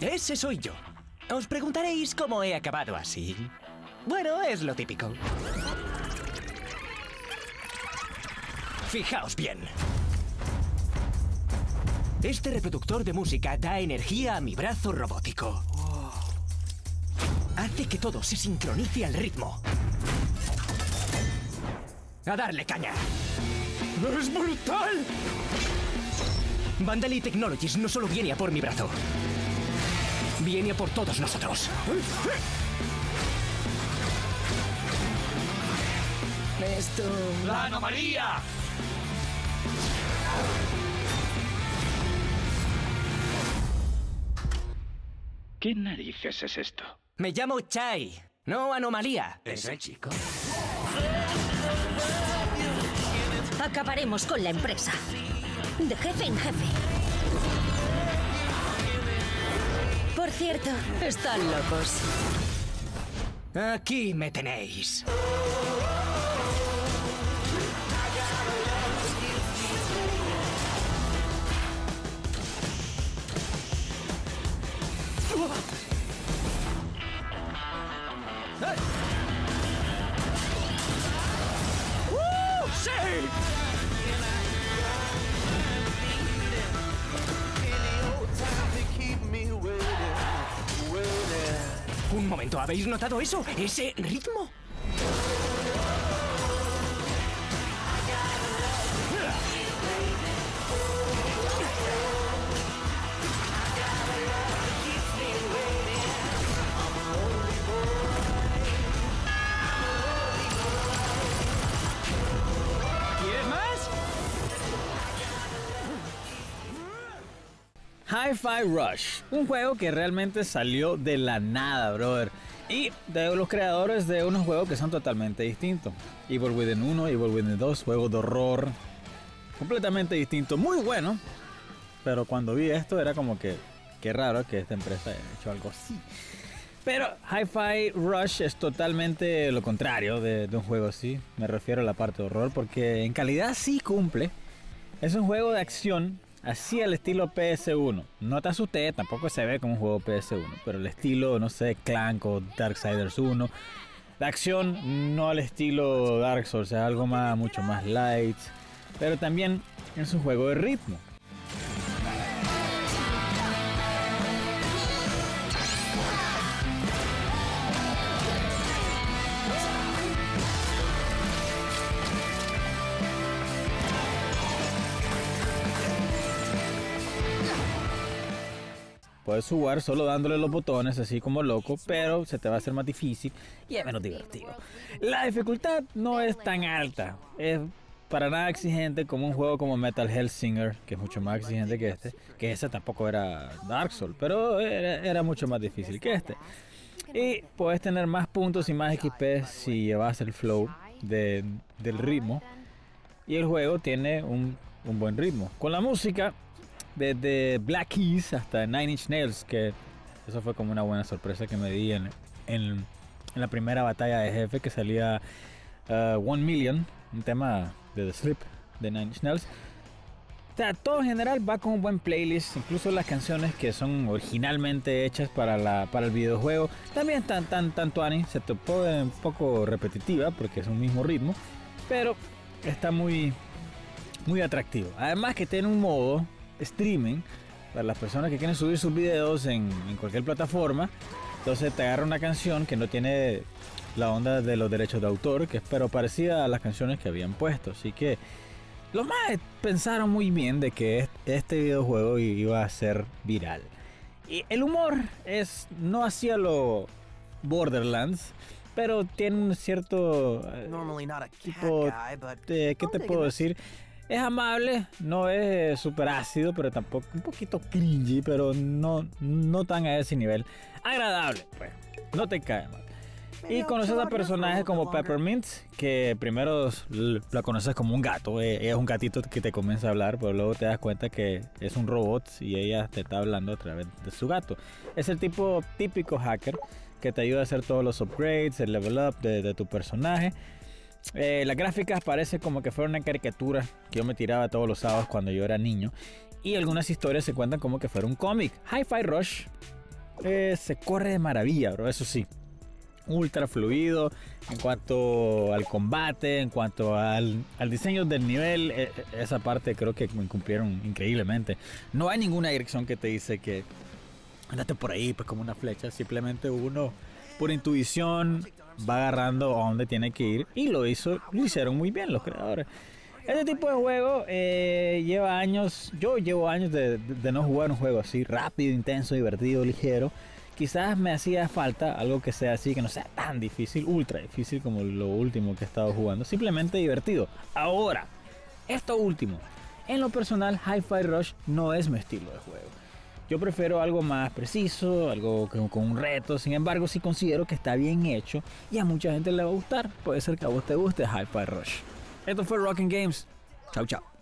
Ese soy yo. Os preguntaréis cómo he acabado así. Bueno, es lo típico. Fijaos bien. Este reproductor de música da energía a mi brazo robótico. Hace que todo se sincronice al ritmo. A darle caña. ¡Es brutal! Vandali Technologies no solo viene a por mi brazo. Viene a por todos nosotros. Esto... ¡La anomalía! ¿Qué narices es esto? Me llamo Chai, no anomalía. ¿Ese chico? Acabaremos con la empresa. De jefe en jefe. Por cierto, están locos. Aquí me tenéis. ¡Uh! ¡Sí! ¿Habéis notado eso? ¿Ese ritmo? Hi-Fi Rush, un juego que realmente salió de la nada, brother. Y de los creadores de unos juegos que son totalmente distintos. Evil Within 1, Evil Within 2, juegos de horror. Completamente distinto, muy bueno. Pero cuando vi esto era como que, qué raro que esta empresa haya hecho algo así. Pero Hi-Fi Rush es totalmente lo contrario de, de un juego así. Me refiero a la parte de horror porque en calidad sí cumple. Es un juego de acción así al estilo PS1. No te asustes, tampoco se ve como un juego PS1, pero el estilo, no sé, Clank o Darksiders 1. La acción no al estilo Dark Souls, es algo más, mucho más light, pero también es un juego de ritmo. Puedes jugar solo dándole los botones así como loco, pero se te va a hacer más difícil y es menos divertido. La dificultad no es tan alta, es para nada exigente como un juego como Metal Hellsinger, que es mucho más exigente que este, que ese tampoco era Dark Souls, pero era, mucho más difícil que este. Y puedes tener más puntos y más XP si llevas el flow de- del ritmo. Y el juego tiene un buen ritmo. Con la música, desde Black Keys hasta Nine Inch Nails, que eso fue como una buena sorpresa que me di en, en, en la primera batalla de jefe que salía uh, One Million, un tema de The Slip de Nine Inch Nails. O sea, todo en general va con un buen playlist, incluso las canciones que son originalmente hechas para, la, para el videojuego también están tan, tanto Annie, se te un poco repetitiva porque es un mismo ritmo, pero está muy, muy atractivo. Además que tiene un modo streaming para las personas que quieren subir sus videos en, en cualquier plataforma. Entonces te agarra una canción que no tiene la onda de los derechos de autor, que es pero parecida a las canciones que habían puesto. Así que los más pensaron muy bien de que est- este videojuego iba a ser viral. Y el humor es no hacia lo Borderlands, pero tiene un cierto eh, tipo, de- ¿qué te puedo decir? Es amable, no es súper ácido, pero tampoco un poquito cringy, pero no, no tan a ese nivel. Agradable, pues, no te cae mal. Y conoces a personajes como Peppermint, que primero la conoces como un gato, eh, es un gatito que te comienza a hablar, pero luego te das cuenta que es un robot y ella te está hablando a través de su gato. Es el tipo típico hacker que te ayuda a hacer todos los upgrades, el level up de, de tu personaje. Eh, las gráficas parece como que fuera una caricatura que yo me tiraba todos los sábados cuando yo era niño. Y algunas historias se cuentan como que fuera un cómic. Hi-Fi Rush eh, se corre de maravilla, bro, eso sí. Ultra fluido en cuanto al combate, en cuanto al, al diseño del nivel. eh, eh, esa parte creo que cumplieron increíblemente. No hay ninguna dirección que te dice que andate por ahí, pues como una flecha. Simplemente uno, por intuición, va agarrando a dónde tiene que ir. Y lo hizo, lo hicieron muy bien los creadores. Este tipo de juego eh, lleva años, yo llevo años de, de- de no jugar un juego así rápido, intenso, divertido, ligero. Quizás me hacía falta algo que sea así, que no sea tan difícil, ultra difícil como lo último que he estado jugando. Simplemente divertido. Ahora, esto último. En lo personal, Hi-Fi Rush no es mi estilo de juego. Yo prefiero algo más preciso, algo con, un reto. Sin embargo, sí considero que está bien hecho y a mucha gente le va a gustar. Puede ser que a vos te guste Hi-Fi Rush. Esto fue Rockin' Games. Chau, chau.